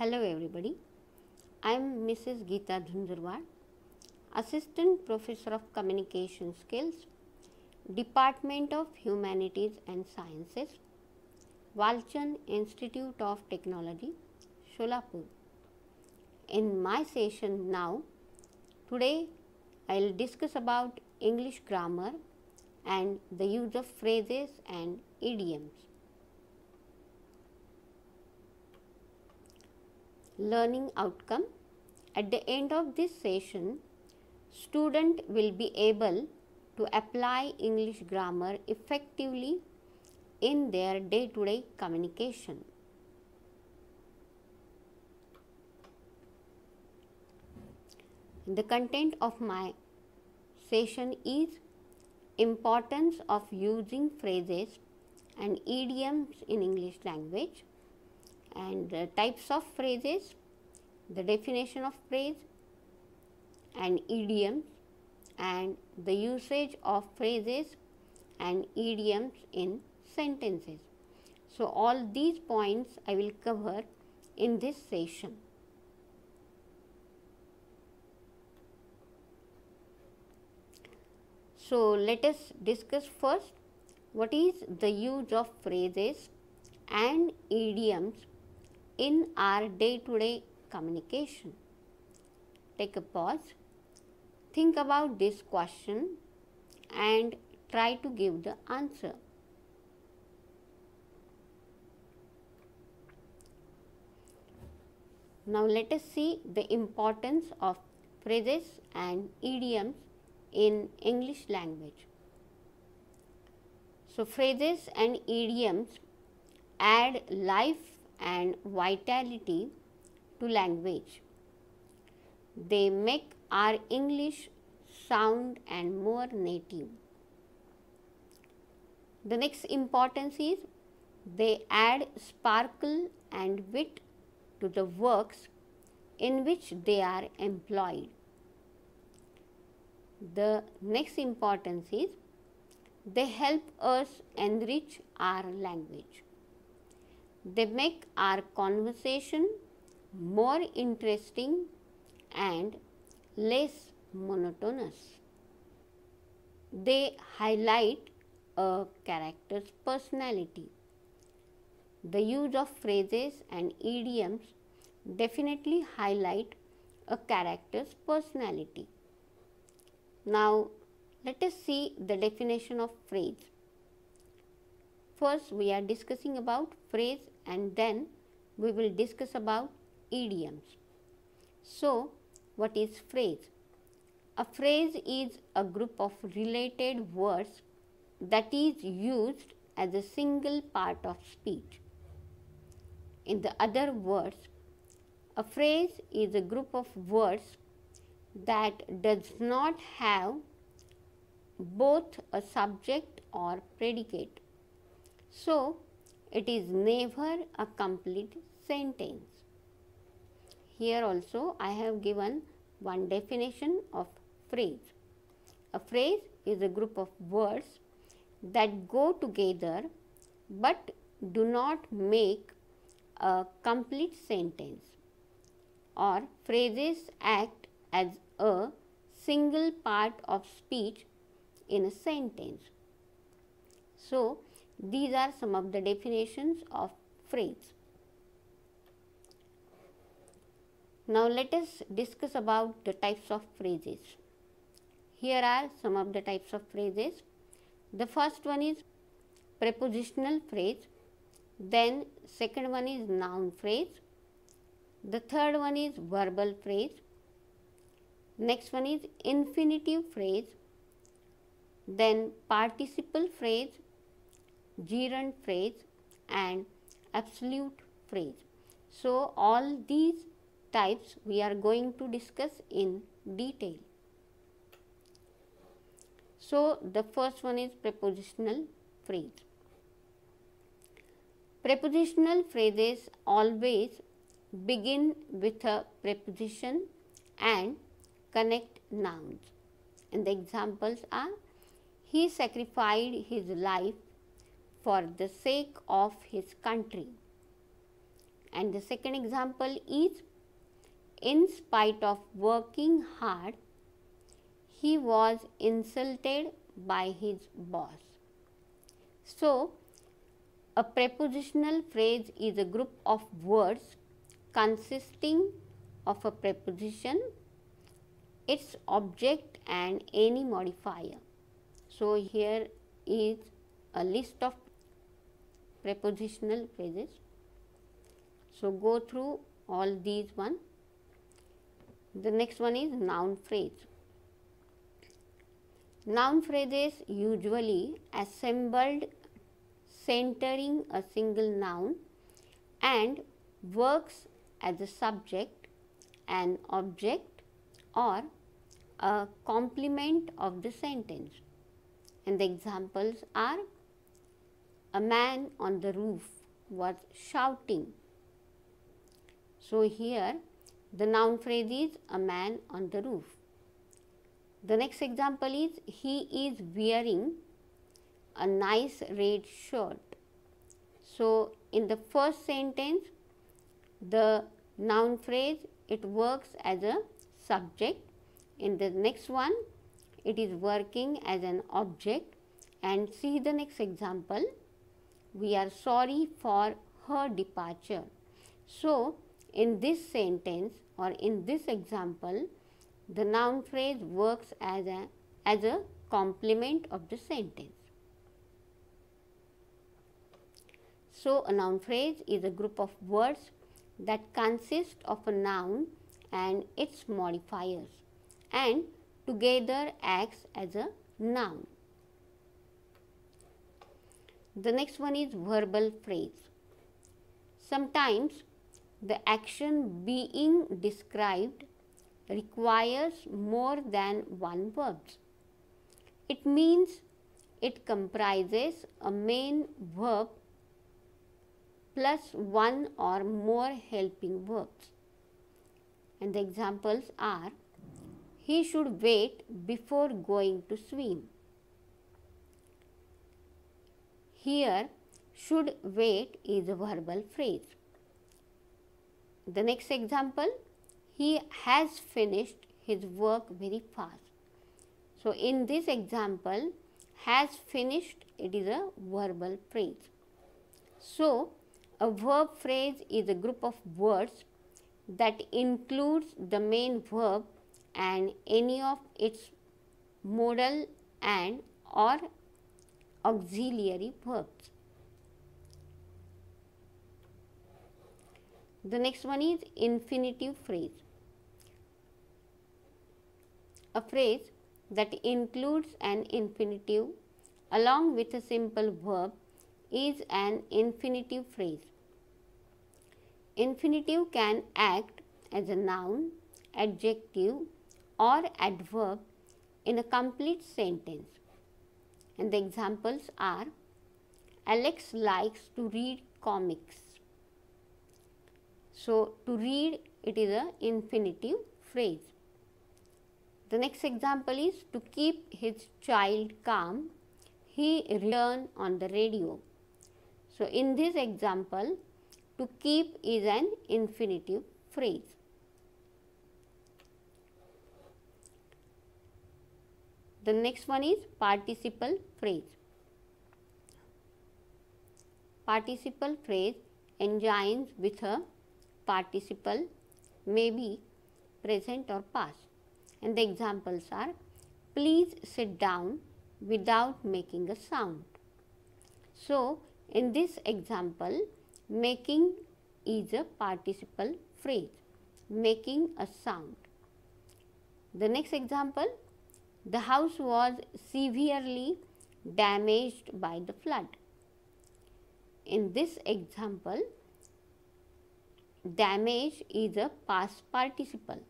Hello everybody. I am Mrs. Geeta Zunarwad, Assistant Professor of Communication Skills, Department of Humanities and Sciences, Walchand Institute of Technology, Sholapur. In my session now, today I will discuss about English grammar and the use of phrases and idioms. Learning outcome. At the end of this session student will be able to apply english grammar effectively in their day to day communication. The content of my session is importance of using phrases and idioms in english language and types of phrases, the definition of phrase and idioms and the usage of phrases and idioms in sentences. So, all these points I will cover in this session. So, let us discuss first what is the use of phrases and idioms in our day to day communication. Take a pause, think about this question and try to give the answer. Now, let us see the importance of phrases and idioms in English language. So, phrases and idioms add life and vitality to language. They make our English sound and more native. The next importance is they add sparkle and wit to the works in which they are employed. The next importance is they help us enrich our language. They make our conversation more interesting and less monotonous. They highlight a character's personality. The use of phrases and idioms definitely highlight a character's personality. Now, let us see the definition of phrase. First, we are discussing about phrase and then we will discuss about idioms. So, what is phrase? A phrase is a group of related words that is used as a single part of speech. In the other words, a phrase is a group of words that does not have both a subject or predicate. So, it is never a complete sentence. Here also I have given one definition of phrase. A phrase is a group of words that go together but do not make a complete sentence or phrases act as a single part of speech in a sentence. So, these are some of the definitions of phrase. Now, let us discuss about the types of phrases. Here are some of the types of phrases. The first one is prepositional phrase, then second one is noun phrase, the third one is verbal phrase, next one is infinitive phrase, then participle phrase, gerund phrase and absolute phrase. So, all these types we are going to discuss in detail. So, the first one is prepositional phrase. Prepositional phrases always begin with a preposition and connect nouns. And the examples are He sacrificed his life for the sake of his country And the second example is in spite of working hard, he was insulted by his boss. So, a prepositional phrase is a group of words consisting of a preposition, its object and any modifier. So, here is a list of prepositional phrases. So, go through all these one. The next one is noun phrase. Noun phrases usually assembled centering a single noun and works as a subject, an object or a complement of the sentence. And the examples are a man on the roof was shouting. So, here the noun phrase is a man on the roof. The next example is he is wearing a nice red shirt. So, in the first sentence, the noun phrase it works as a subject. In the next one, it is working as an object. And see the next example we are sorry for her departure. So, in this sentence or in this example, the noun phrase works as a, as a complement of the sentence. So, a noun phrase is a group of words that consist of a noun and its modifiers and together acts as a noun. The next one is verbal phrase. Sometimes the action being described requires more than one verb. It means it comprises a main verb plus one or more helping verbs. And the examples are he should wait before going to swim. Here, should wait is a verbal phrase. The next example, he has finished his work very fast. So, in this example, has finished, it is a verbal phrase. So, a verb phrase is a group of words that includes the main verb and any of its modal and or auxiliary verbs. The next one is infinitive phrase. A phrase that includes an infinitive along with a simple verb is an infinitive phrase. Infinitive can act as a noun, adjective or adverb in a complete sentence and the examples are Alex likes to read comics. So, to read it is an infinitive phrase. The next example is to keep his child calm, he learn on the radio. So, in this example, to keep is an infinitive phrase. The next one is participle phrase. Participle phrase engines with a participle may be present or past and the examples are please sit down without making a sound. So, in this example making is a participle phrase making a sound. The next example the house was severely damaged by the flood. In this example, damage is a past participle,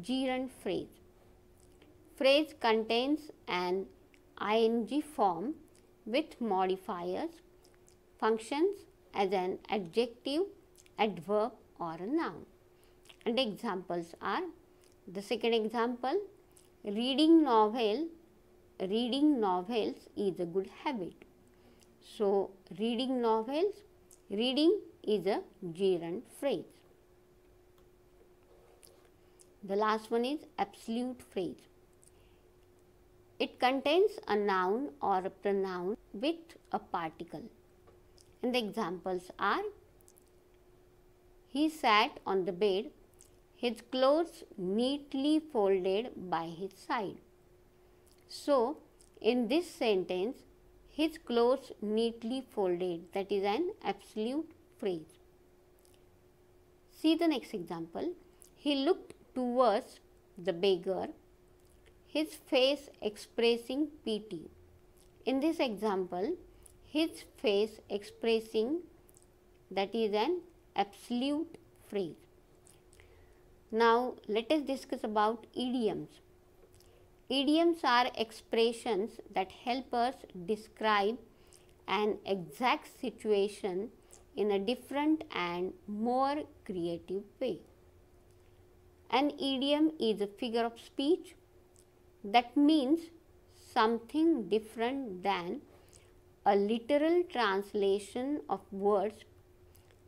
gerund phrase. Phrase contains an ing form with modifiers, functions as an adjective, adverb or a noun. And examples are the second example reading novel reading novels is a good habit so reading novels reading is a gerund phrase. The last one is absolute phrase. It contains a noun or a pronoun with a particle. And the examples are He sat on the bed, his clothes neatly folded by his side. So, in this sentence, his clothes neatly folded, that is an absolute phrase. See the next example. He looked towards the beggar, his face expressing pity. In this example, his face expressing that is an absolute phrase. Now, let us discuss about idioms. Idioms are expressions that help us describe an exact situation in a different and more creative way. An idiom is a figure of speech that means something different than a literal translation of words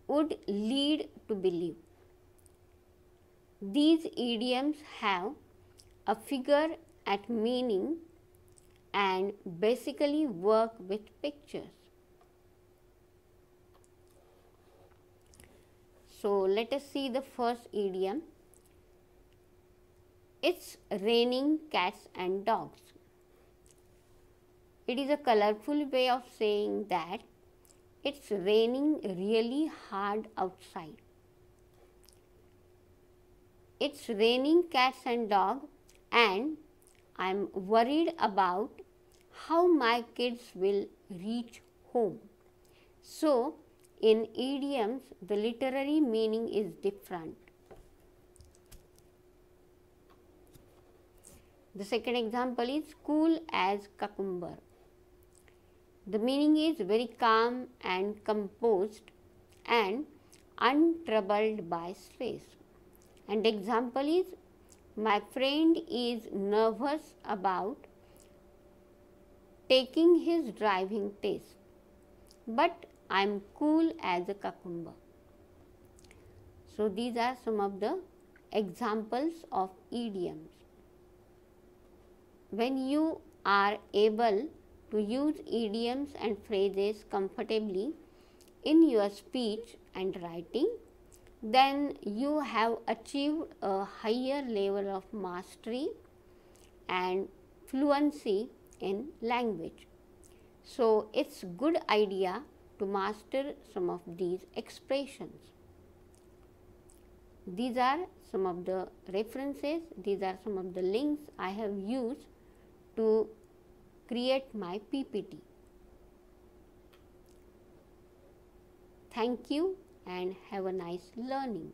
would lead to believe. These idioms have a figure at meaning and basically work with pictures. So, let us see the first idiom. It's raining cats and dogs. It is a colorful way of saying that it's raining really hard outside. It's raining cats and dogs and I'm worried about how my kids will reach home. So, in idioms, the literary meaning is different. The second example is cool as cucumber. The meaning is very calm and composed and untroubled by stress. And example is my friend is nervous about taking his driving test, but I am cool as a cucumber. So, these are some of the examples of idioms. When you are able to use idioms and phrases comfortably in your speech and writing, then you have achieved a higher level of mastery and fluency in language. So, it's good idea to master some of these expressions. These are some of the references, these are some of the links I have used to create my PPT. Thank you and have a nice learning.